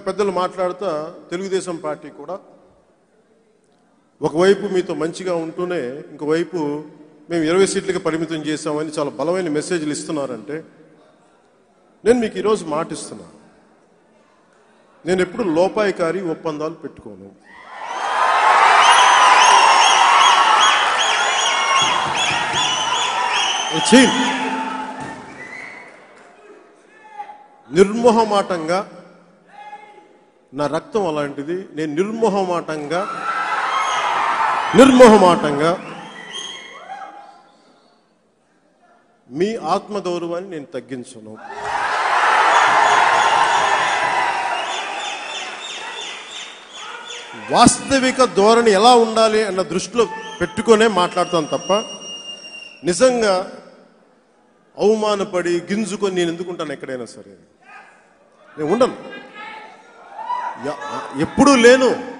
పెద్దలు మాట్లాడుతా తెలుగుదేశం పార్టీ కూడా ఒకవైపు మీతో మంచిగా ఉంటూనే ఇంకోవైపు మేము ఇరవై సీట్లకి పరిమితం చేశామని చాలా బలమైన మెసేజ్లు ఇస్తున్నారంటే నేను మీకు ఈరోజు మాటిస్తున్నా. నేను ఎప్పుడు లోపాయికారి ఒప్పందాలు పెట్టుకోను. నిర్మోహమాటంగా నా రక్తం అలాంటిది. నేను నిర్మోహమాటంగా నిర్మోహమాటంగా మీ ఆత్మగౌరవాన్ని నేను తగ్గించను. వాస్తవిక ధోరణి ఎలా ఉండాలి అన్న దృష్టిలో పెట్టుకొనే మాట్లాడతాను తప్ప నిజంగా అవమానపడి గింజుకొని నేను ఎందుకుంటాను ఎక్కడైనా సరే. నేను ఉండను. ఎప్పుడూ లేను.